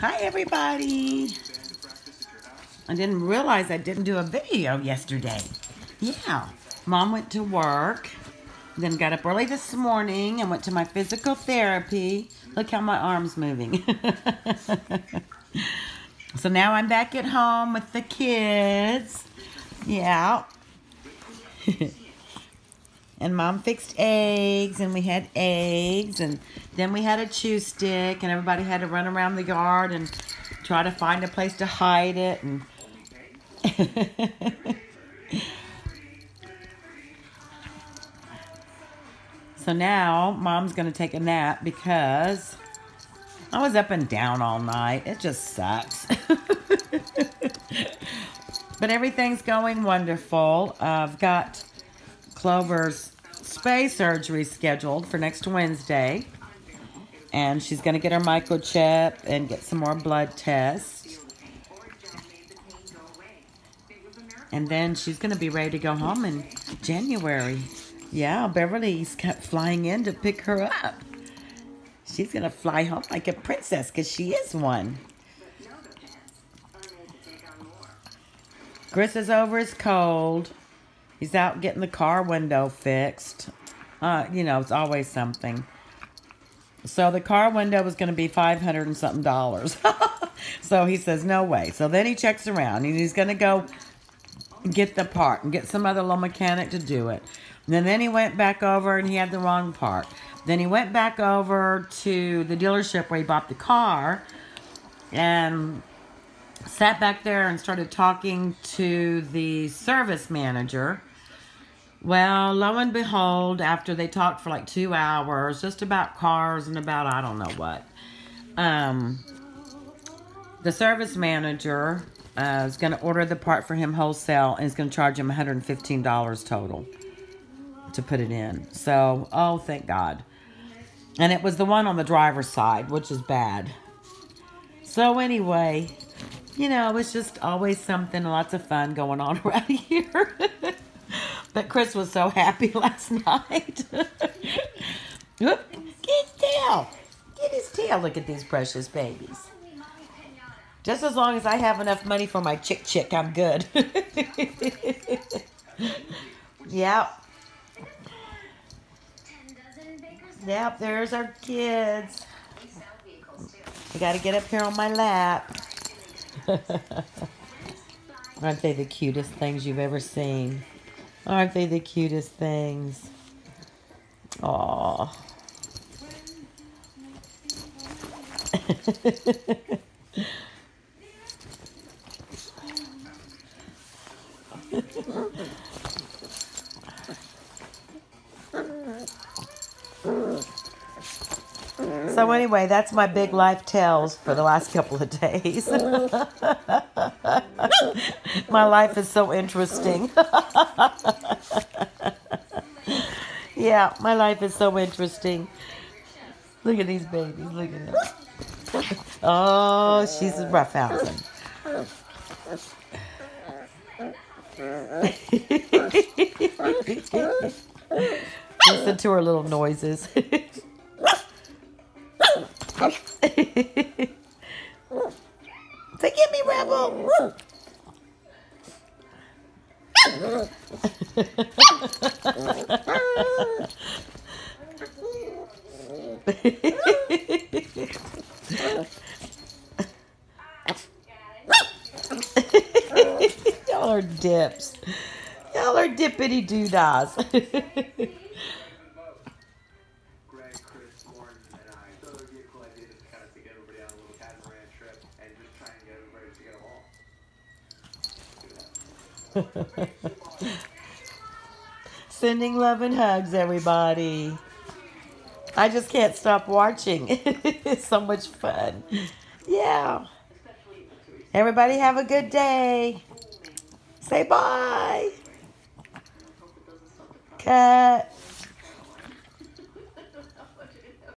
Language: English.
Hi, everybody. I didn't realize I didn't do a video yesterday. Yeah, mom went to work, then got up early this morning and went to my physical therapy. Look how my arm's moving. so now I'm back at home with the kids. Yeah. and mom fixed eggs and we had eggs and then we had a chew stick and everybody had to run around the yard and try to find a place to hide it and so now mom's gonna take a nap because I was up and down all night. It just sucks. but everything's going wonderful. I've got Clover's spay surgery scheduled for next Wednesday. And she's going to get her microchip and get some more blood tests. And then she's going to be ready to go home in January. Yeah, Beverly's kept flying in to pick her up. She's going to fly home like a princess because she is one. Chris is over his cold. He's out getting the car window fixed. Uh, you know, it's always something. So the car window was going to be 500 and something dollars. so he says, no way. So then he checks around and he's going to go get the part and get some other little mechanic to do it. And then he went back over and he had the wrong part. Then he went back over to the dealership where he bought the car and sat back there and started talking to the service manager well, lo and behold, after they talked for like two hours, just about cars and about I don't know what, um, the service manager uh, is going to order the part for him wholesale and is going to charge him $115 total to put it in. So, oh, thank God. And it was the one on the driver's side, which is bad. So, anyway, you know, it's just always something, lots of fun going on around here. But Chris was so happy last night. Get tail. Get his tail. Look at these precious babies. Just as long as I have enough money for my chick chick, I'm good. yep. Yep, there's our kids. You got to get up here on my lap. Aren't they the cutest things you've ever seen? Aren't they the cutest things? Aww. So anyway, that's my big life tales for the last couple of days. my life is so interesting. yeah, my life is so interesting. Look at these babies. Look at them. Oh, she's a roughhousing. Listen to her little noises. Forgive me, Rebel. Y'all are dips. Y'all are dippity doodads. Sending love and hugs, everybody. I just can't stop watching. it's so much fun. Yeah. Everybody have a good day. Say bye. Cut.